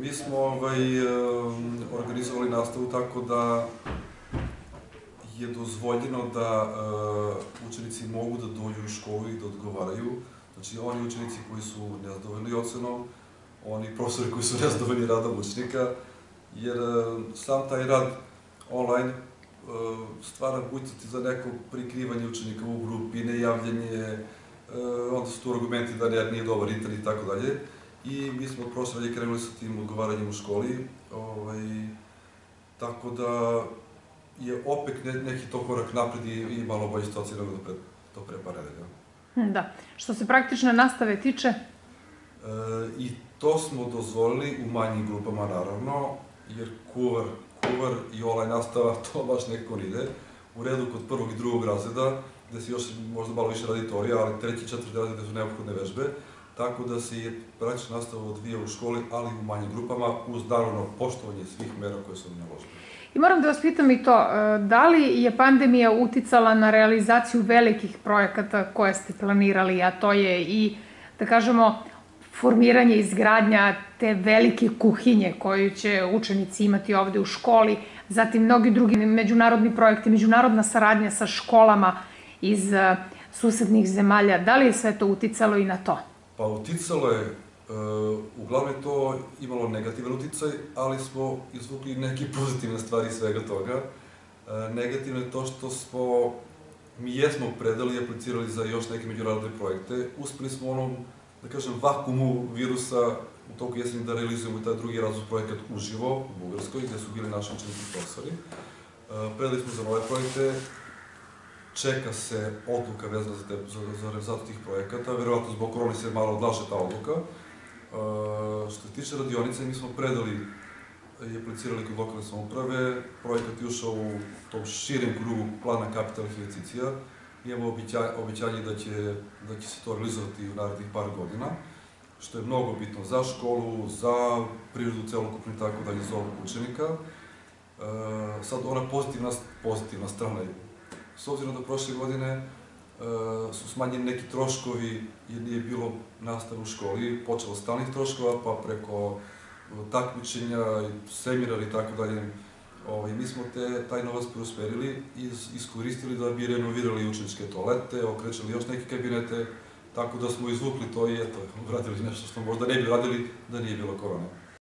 Mi smo ovaj, e, organizovali nastavu tako da je dozvoljeno da uh, učenici mogu da dođu u školu i da odgovaraju. Znači, oni učenici koji su nezadovoljni ocenom, oni profesori koji su nezadovoljni radom učenika, jer uh, sam taj rad online stvara bucati za neko prikrivanje učenika u grupi, nejavljanje, onda su tu argumenti da nije dobar internet i tako dalje. I mi smo prošle krenuli sa tim odgovaranjem u školi, ovaj, tako da je opet ne, neki to korak napred i, i malo bolje situacija nego do pre, do pre par nedelja. Hm, da. Što se praktične nastave tiče? E, I to smo dozvolili u manjim grupama, naravno, jer kuvar, kuvar i online nastava, to baš neko ne ide. U redu kod prvog i drugog razreda, gde se još možda malo više radi teorija, ali treći i četvrti razred gde su neophodne vežbe, tako da se je praktična nastava odvija u školi, ali u manjim grupama, uz naravno poštovanje svih mera koje su naložene. I moram da vas pitam i to, e, da li je pandemija uticala na realizaciju velikih projekata koje ste planirali, a to je i, da kažemo, formiranje i izgradnja te velike kuhinje koju će učenici imati ovde u školi, zatim mnogi drugi međunarodni projekti, međunarodna saradnja sa školama iz e, susednih zemalja. Da li je sve to uticalo i na to? Pa uticalo je uglavnom je to imalo negativan uticaj, ali smo izvukli neke pozitivne stvari svega toga. E, negativno je to što smo, mi jesmo predali i aplicirali za još neke međunarodne projekte. Uspeli smo onom, da kažem, vakumu virusa u toku jeseni da realizujemo taj drugi razvoj projekat uživo u Bugarskoj, gde su bili naši učenici profesori. E, predali smo za nove projekte, čeka se odluka vezana za, za, za realizaciju tih projekata, verovatno zbog korone se malo odlaže ta odluka, što se tiče radionice, mi smo predali i aplicirali kod lokalne samoprave, projekat je ušao u tom širem krugu plana kapitalnih investicija. Imamo običanje da će, da će se to realizovati u narednih par godina, što je mnogo bitno za školu, za prirodu celokupnu i tako dalje, za ovog učenika. E, sad, ona pozitivna, pozitivna strana je, s obzirom da prošle godine E, su smanjeni neki troškovi jer nije bilo nastave u školi, počelo stalnih troškova, pa preko e, takmičenja, seminar i tako dalje. Ovaj, mi smo te, taj novac preusmerili i iskoristili da bi renovirali učeničke toalete, okrećali još neke kabinete, tako da smo izvukli to i eto, uradili nešto što možda ne bi radili da nije bilo korona.